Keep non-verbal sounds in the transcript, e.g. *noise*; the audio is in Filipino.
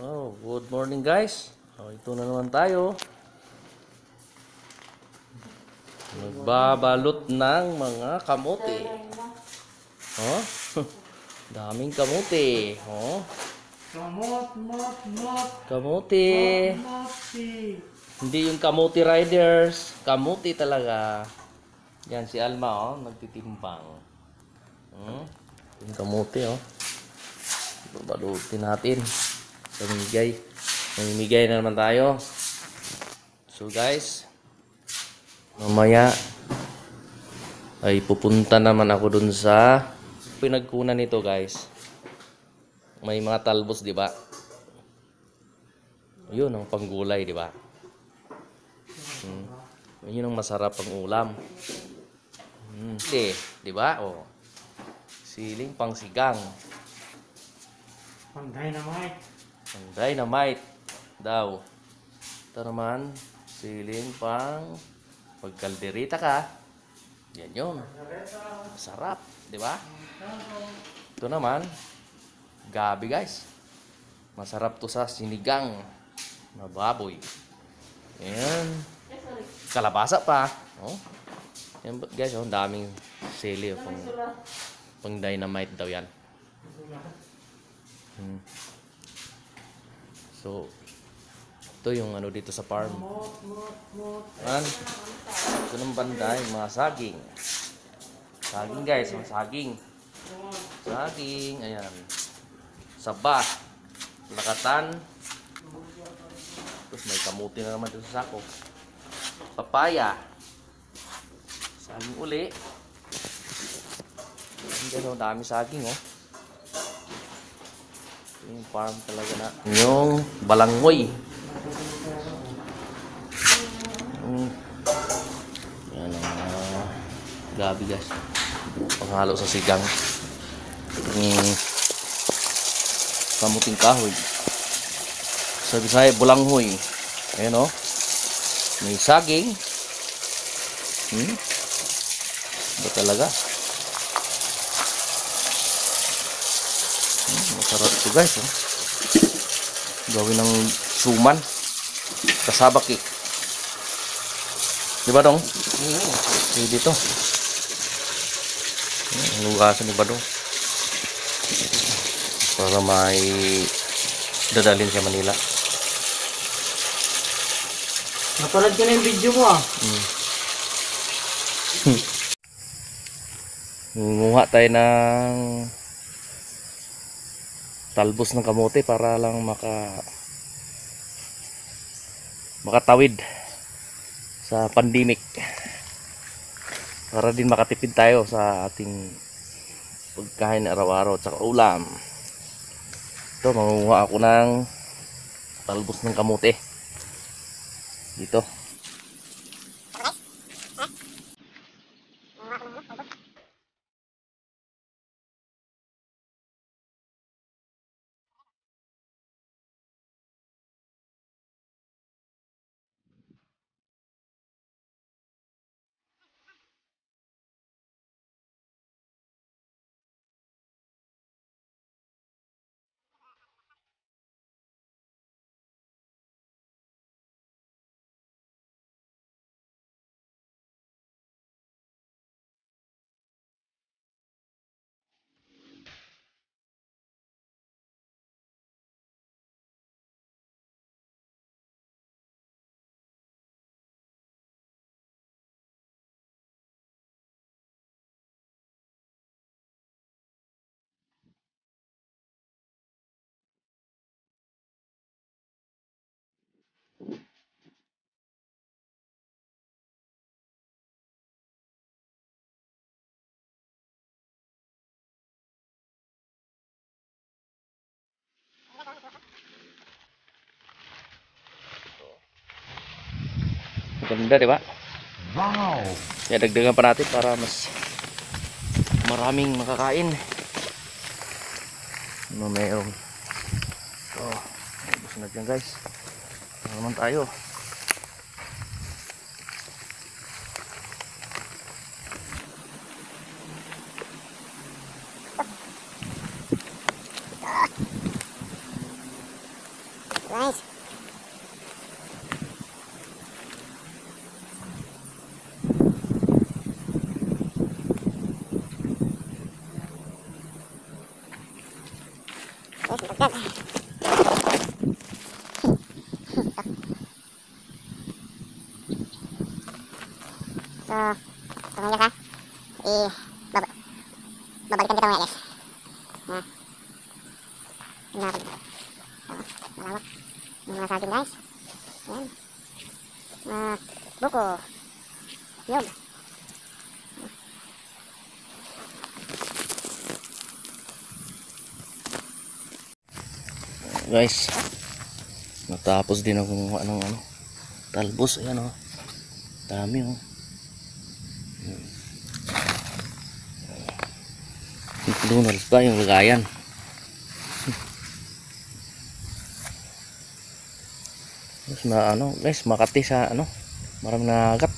Oh, good morning guys. Oh, ito na naman tayo. Nagbabalot ng mga kamote. Oh, *laughs* daming kamote. Oh, Kamot, mot, mot, kamote. Hindi yung kamote riders. Kamote talaga. Yan si Alma oh, nagtitimbang. Hmm? Yung kamote oh. Babalutin natin. Pamimigay. Mamimigay na naman tayo. So guys, mamaya ay pupunta naman ako dun sa pinagkunan nito guys. May mga talbos, di ba? Yun ang panggulay, di ba? Hmm. Yun ang masarap ang ulam. Hmm. Eh, di ba? Oh. Siling pangsigang. Pang dynamite. Ang dynamite daw. Ito naman, siling pang pagkalderita ka. Yan yun. Sarap, di ba? Ito naman, gabi guys. Masarap to sa sinigang na baboy. Ayan. Kalabasa pa. Oh. Yan guys, oh, daming sili. Oh, pang, pang dynamite daw yan. Hmm. So, ito yung ano dito sa farm. Man, ito ng banda, yung mga saging. Saging guys, mga saging. Saging, ayan. Saba, lakatan. Tapos may kamuti na naman dito sa sako. Papaya. Saging uli. Ang dami saging oh. Yung farm talaga na. Yung balanghoy. Mm. Yan ang uh, gabi guys. Panghalo sa sigang. Mm. Kamuting kahoy. Sa Bisaya, bulanghoy. Ayan o. May saging. Hmm? Ba talaga? Masarap ito guys. Oh. Gawin ng suman. Kasaba cake. Di ba dong? Di dito. Ang lugasan ni Badong. Para may dadalhin sa Manila. Napalad ka na yung video mo ah. *laughs* Nguha tayo ng talbos ng kamote para lang maka makatawid sa pandemic. Para din makatipid tayo sa ating pagkain araw-araw at saka ulam. Ito mangunguha ako ng talbos ng kamote. Dito Ganda, di ba? Wow! Kaya dagdagan pa natin para mas maraming makakain. Ano mayroong Oh, ubos na dyan guys. Ano naman tayo? So, tumingin ka. Eh, baba babalikan kita mga guys. Ha? Tingnan natin. So, malawak. Yung mga saging guys. Ayan. Mga buko. Guys, natapos din ako ng anong ano, talbos. Ayan o. Dami o. McDonald's ba yung lagayan? Tapos na ano, guys, Makati sa ano, marami na agat.